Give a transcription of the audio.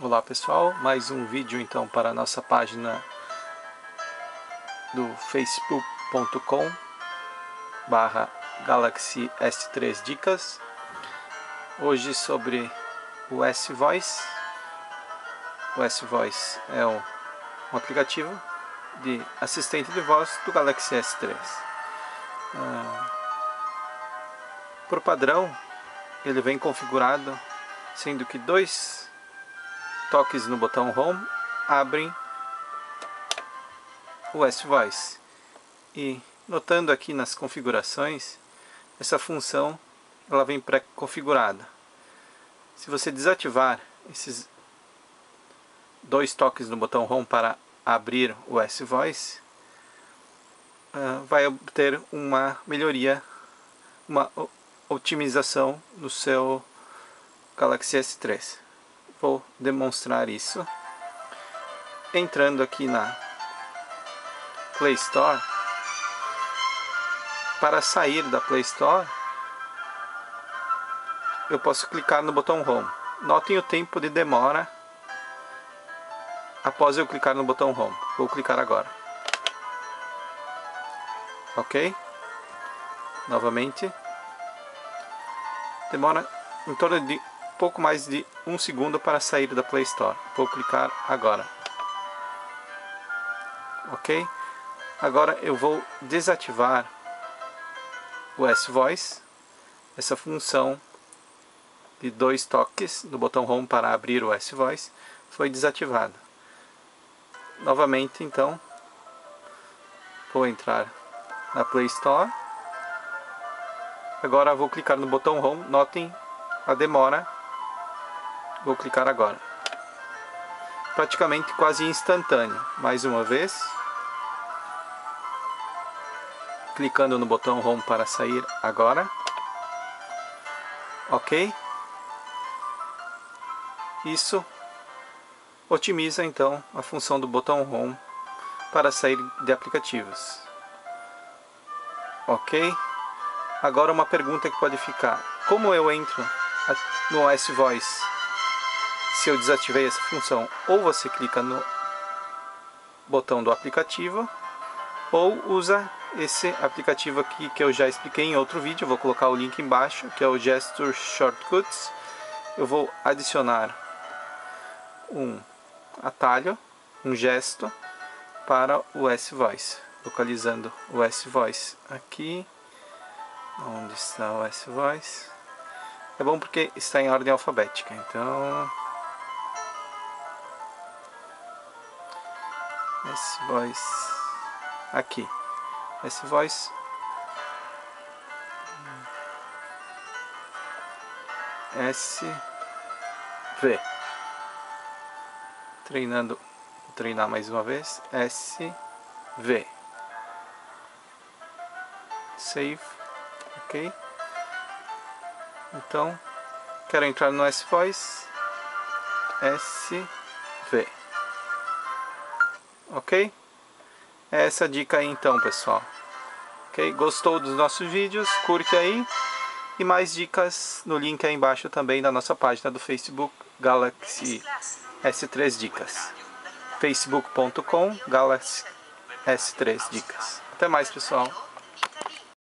Olá pessoal, mais um vídeo então para a nossa página do facebook.com barra Galaxy S3 Dicas. Hoje sobre o S-Voice. O S-Voice é um, um, aplicativo de assistente de voz do Galaxy S3 ah, Por padrão, ele vem configurado sendo que dois toques no botão Home abrem o S-Voice. E notando aqui nas configurações, essa função ela vem pré-configurada. Se você desativar esses dois toques no botão Home para abrir o S-Voice, uh, vai obter uma melhoria, uma otimização no seu Galaxy S3 vou demonstrar isso. Entrando aqui na Play Store para sair da Play Store eu posso clicar no botão Home. Notem o tempo de demora após eu clicar no botão Home. Vou clicar agora. Ok? Novamente. Demora em torno de pouco mais de um segundo para sair da Play Store. Vou clicar agora. Ok? Agora eu vou desativar o S-Voice, essa função de dois toques do botão Home para abrir o S-Voice foi desativada. Novamente, então, vou entrar na Play Store. Agora vou clicar no botão Home. Notem a demora Vou clicar agora. Praticamente quase instantâneo. Mais uma vez. Clicando no botão Home para sair agora. Ok. Isso otimiza então a função do botão Home para sair de aplicativos. Ok? Agora uma pergunta que pode ficar. Como eu entro no S-Voice se eu desativei essa função, ou você clica no botão do aplicativo, ou usa esse aplicativo aqui que eu já expliquei em outro vídeo, eu vou colocar o link embaixo, que é o Gesture Shortcuts. Eu vou adicionar um atalho, um gesto para o S-Voice, localizando o S-Voice aqui, onde está o S-Voice. É bom porque está em ordem alfabética, então S voice. Aqui. S voice. S. V. Treinando. Vou treinar mais uma vez. S. V. Save. Ok. Então quero entrar no S voice. S V ok? É essa dica aí então, pessoal. Ok? Gostou dos nossos vídeos? Curte aí. E mais dicas no link aí embaixo também da nossa página do Facebook Galaxy S3 Dicas. facebook.com Galaxy S3 Dicas. Até mais, pessoal.